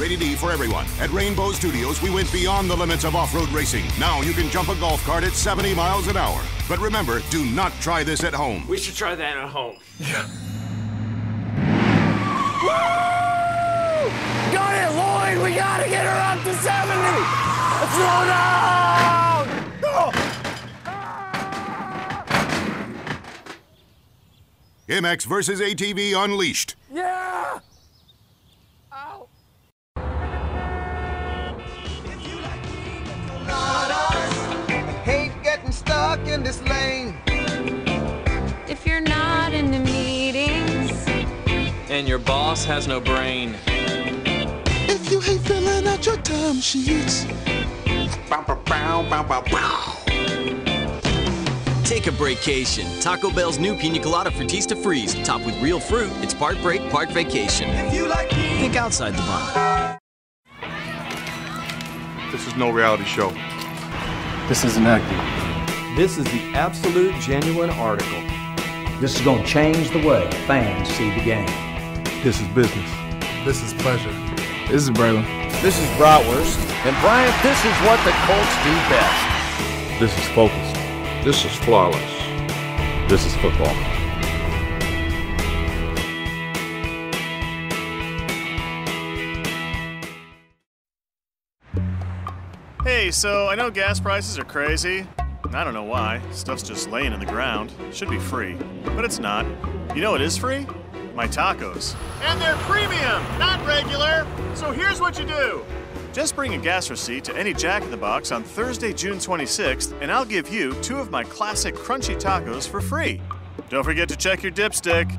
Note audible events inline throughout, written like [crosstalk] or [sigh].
Rated E for everyone. At Rainbow Studios, we went beyond the limits of off road racing. Now you can jump a golf cart at 70 miles an hour. But remember, do not try this at home. We should try that at home. Yeah. Woo! Got it, Lloyd! We gotta get her up to 70! Slow down! Oh! MX versus ATV Unleashed. Stuck in this lane. If you're not in the meetings, and your boss has no brain. If you hate filling out your time sheets. Bow, bow, bow, bow, bow, bow. Take a vacation. Taco Bell's new Pina Colada Frutista Freeze. Topped with real fruit. It's part break, part vacation. If you like me. Think outside the box. This is no reality show. This isn't acting. This is the absolute genuine article. This is going to change the way fans see the game. This is business. This is pleasure. This is Braylon. This is Bratwurst. And Bryant, this is what the Colts do best. This is focused. This is flawless. This is football. Hey, so I know gas prices are crazy. I don't know why. Stuff's just laying in the ground. Should be free. But it's not. You know what is free? My tacos. And they're premium, not regular. So here's what you do. Just bring a gas receipt to any Jack in the Box on Thursday, June 26th, and I'll give you two of my classic crunchy tacos for free. Don't forget to check your dipstick.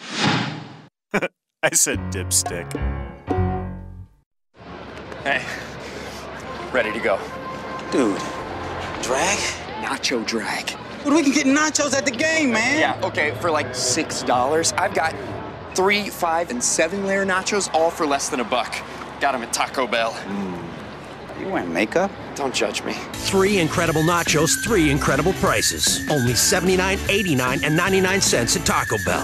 [laughs] I said dipstick. Hey, ready to go. Dude, drag? Nacho drag. But we can get nachos at the game, man. Yeah, okay, for like $6, I've got three, five, and seven layer nachos, all for less than a buck. Got them at Taco Bell. Mm. You wearing makeup? Don't judge me. Three incredible nachos, three incredible prices. Only $79, $89, and 99 cents cents at Taco Bell.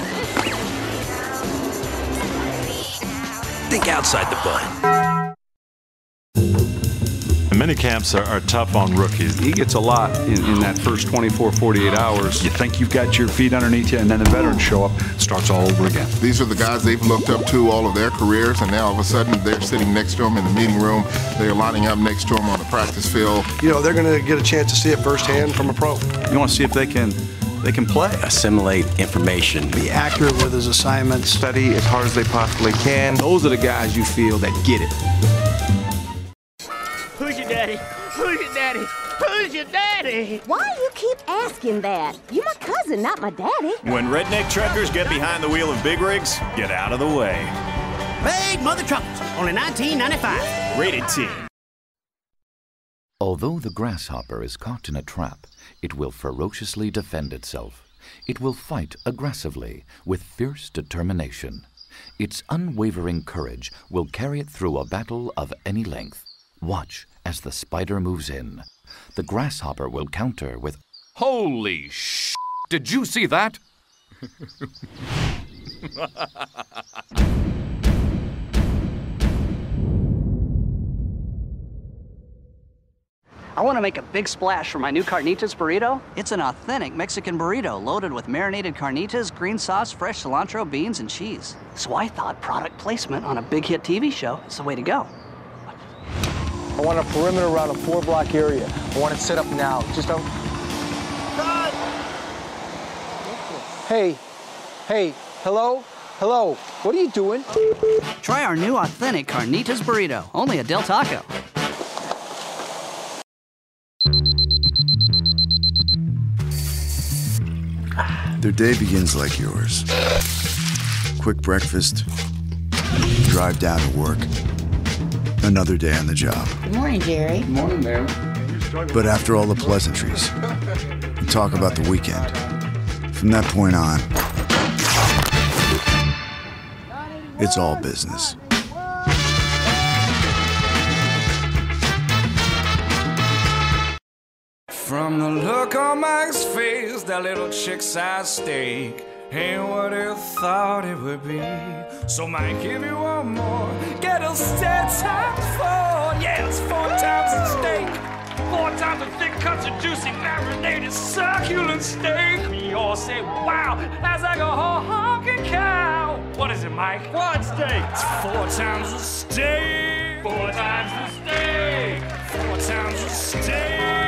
Think outside the bun. Mini camps are, are, tough on rookies. He gets a lot in, in, that first 24, 48 hours. You think you've got your feet underneath you, and then the veterans show up, starts all over again. These are the guys they've looked up to all of their careers, and now all of a sudden they're sitting next to them in the meeting room. They're lining up next to them on the practice field. You know, they're going to get a chance to see it firsthand from a pro. You want to see if they can they can play. Assimilate information. Be accurate with his assignments. Study as hard as they possibly can. Those are the guys you feel that get it. Your daddy? Why you keep asking that? You my cousin, not my daddy. When redneck truckers get behind the wheel of big rigs, get out of the way. Big mother truckers, only 19.95. Rated T. Although the grasshopper is caught in a trap, it will ferociously defend itself. It will fight aggressively with fierce determination. Its unwavering courage will carry it through a battle of any length. Watch as the spider moves in. The grasshopper will counter with, Holy sh! Did you see that? I want to make a big splash for my new carnitas burrito. It's an authentic Mexican burrito loaded with marinated carnitas, green sauce, fresh cilantro, beans, and cheese. So I thought product placement on a big hit TV show is the way to go. I want a perimeter around a four block area. I want it set up now. Just don't. Cut! Hey, hey, hello? Hello, what are you doing? Try our new authentic carnitas burrito, only at Del Taco. Their day begins like yours. Quick breakfast, drive down to work. Another day on the job. Good morning, Jerry. Good morning, ma'am. But after all the pleasantries, we talk about the weekend. From that point on, it's all business. From the look on Mike's face, that little chick's size steak ain't what you thought it would be. So Mike, give you one more. Get a step times four. Yeah, it's four times a steak. Four times a thick cuts of juicy marinated succulent steak. We all say wow as I go honking cow. What is it, Mike? Quad steak. It's four times a steak. Four times a steak. Four times a steak.